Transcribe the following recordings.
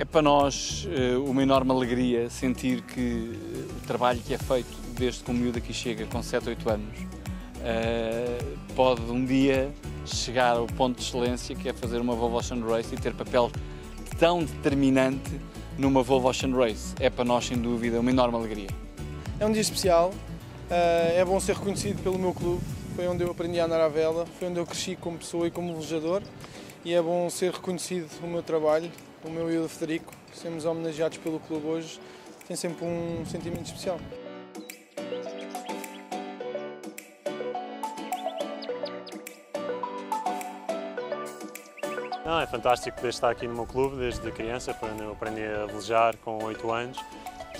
É para nós eh, uma enorme alegria sentir que eh, o trabalho que é feito desde que o miúdo aqui chega com 7, 8 anos eh, pode um dia chegar ao ponto de excelência que é fazer uma Volvo Ocean Race e ter papel tão determinante numa Volvo Ocean Race. É para nós, sem dúvida, uma enorme alegria. É um dia especial, é bom ser reconhecido pelo meu clube, foi onde eu aprendi a andar à vela, foi onde eu cresci como pessoa e como velejador e é bom ser reconhecido o meu trabalho, o meu e o do Federico, sermos homenageados pelo clube hoje, tem sempre um sentimento especial. Não, é fantástico poder estar aqui no meu clube desde criança, quando eu aprendi a velejar com 8 anos.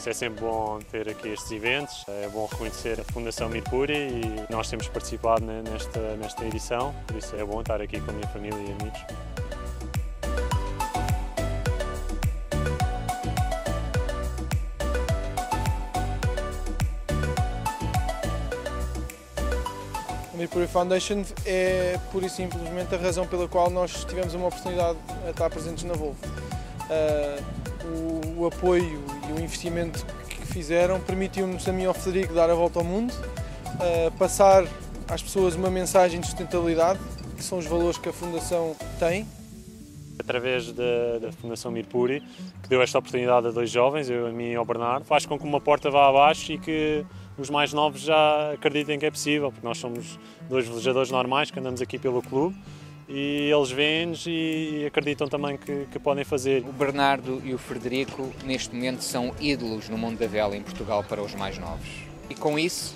Isso é sempre bom ter aqui estes eventos, é bom reconhecer a Fundação Mirpuri e nós temos participado nesta, nesta edição, por isso é bom estar aqui com a minha família e amigos. A Mirpuri Foundation é pura e simplesmente a razão pela qual nós tivemos uma oportunidade de estar presentes na Volvo. Uh, o, o apoio e o investimento que fizeram permitiu-nos a mim e ao Federico dar a volta ao mundo, uh, passar às pessoas uma mensagem de sustentabilidade, que são os valores que a Fundação tem. Através da, da Fundação Mirpuri, que deu esta oportunidade a dois jovens, eu, a mim e ao Bernardo, faz com que uma porta vá abaixo e que os mais novos já acreditem que é possível, porque nós somos dois velejadores normais que andamos aqui pelo clube e eles veem-nos e acreditam também que, que, podem fazer. O Bernardo e o Frederico, neste momento, são ídolos no mundo da vela em Portugal para os mais novos. E com isso,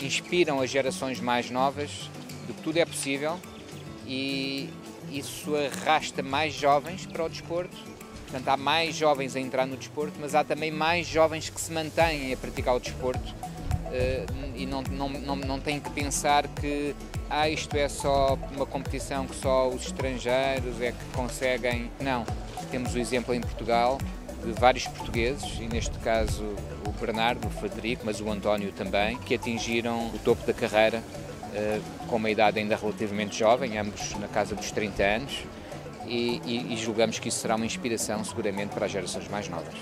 inspiram as gerações mais novas de que tudo é possível e isso arrasta mais jovens para o desporto. Portanto, há mais jovens a entrar no desporto, mas há também mais jovens que se mantêm a praticar o desporto e não, não, não, não tem que pensar que ah, isto é só uma competição que só os estrangeiros é que conseguem. Não, temos o exemplo em Portugal de vários portugueses, e neste caso o Bernardo, o Frederico, mas o António também, que atingiram o topo da carreira uh, com uma idade ainda relativamente jovem, ambos na casa dos 30 anos, e, e, e julgamos que isso será uma inspiração seguramente para as gerações mais novas.